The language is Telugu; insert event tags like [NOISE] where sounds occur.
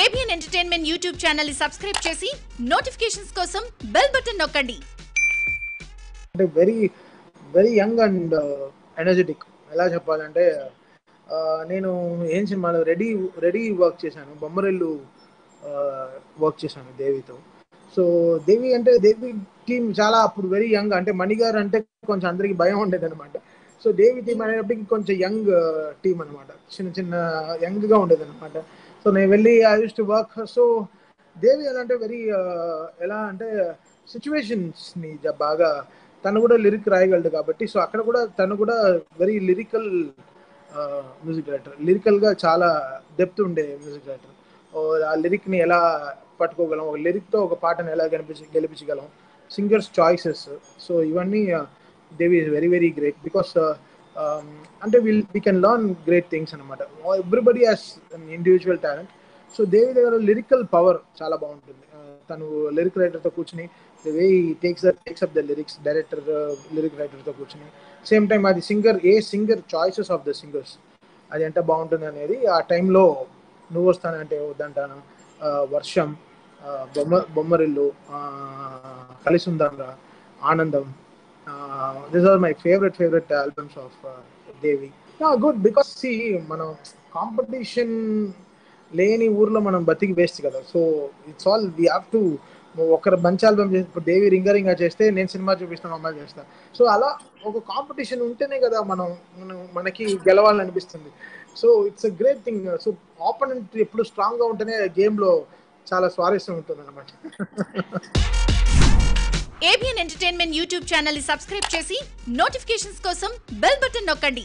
ఏబిఎన్ ఎంటర్టైన్మెంట్ యూట్యూబ్ ఛానల్ని సబ్స్క్రైబ్ చేసి నోటిఫికేషన్స్ కోసం బెల్ బటన్ నొక్కండి. అంటే very very young and energetic ఎలా చెప్పాలంటే నేను ఏం సినిమాలో రెడీ రెడీ వర్క్ చేశాను. బొమ్మరెల్లు వర్క్ చేశాను దేవితో. సో దేవి అంటే దేవి టీం చాలా అప్పుడు వెరీ యంగ్ అంటే మణిగారు అంటే కొంచెం అందరికి భయం ఉండేది అనమాట సో దేవి టీం అనేటప్పటికి కొంచెం యంగ్ టీం అనమాట చిన్న చిన్న యంగ్గా ఉండేది అనమాట సో నేను వెళ్ళి I use to work so Devi ఎలా అంటే వెరీ uh, ఎలా అంటే సిచ్యువేషన్స్ని బాగా తను కూడా లిరిక్ రాయగలడు కాబట్టి సో అక్కడ కూడా తను కూడా వెరీ లిరికల్ మ్యూజిక్ డైరెక్టర్ లిరికల్గా చాలా డెప్త్ ఉండే మ్యూజిక్ డైరెక్టర్ ఆ లిరిక్ని ఎలా పట్టుకోగలం ఒక లిరిక్తో ఒక పాటను ఎలా గెలిపించి గెలిపించగలం. సింగర్స్ చాయిసెస్ సో ఇవన్నీ uh, Devi is very very great because Um, అంటే will we can learn great things అనమాట everybody as individual talent so Devi దగ్గర లిరికల్ పవర్ చాలా బాగుంటుంది. Uh, తను లిరిక్ రైటర్తో కూర్చుని way takes takes up the lyrics director lyric రైటర్తో కూర్చుని సేమ్ టైం అది singer a singer choices of the singers అది ఎంత బాగుంటుంది అనేది ఆ టైంలో నువ్వు వస్తానంటే వద్దంటాను? Uh, వర్షం uh, బొమ్మ Bommarillu Kalisi Undamra Anandam this are my favourite favourite albums of Devi good because see మనం కాంపిటీషన్ లేని ఊర్లో మనం బతికి వేస్ట్ కదా. So it's all we have to ఒకరు మంచి ఆల్బమ్ చేసి ఇప్పుడు దేవి రింగరింగా చేస్తే నేను సినిమా చూపిస్తాను అమ్మాయి చేస్తాను సో అలా ఒక కాంపిటీషన్ ఉంటేనే కదా మనం మనకి గెలవాలని అనిపిస్తుంది so it's a great thing so opponent ఎప్పుడు స్ట్రాంగ్గా ఉంటేనే గేమ్లో చాలా స్వారస్యం ఉంటుంది అనమాట [LAUGHS] ఏబిఎన్ ఎంటర్టైన్మెంట్ యూట్యూబ్ ఛానల్ని సబ్స్క్రైబ్ చేసి నోటిఫికేషన్స్ కోసం బెల్ బటన్ నొక్కండి.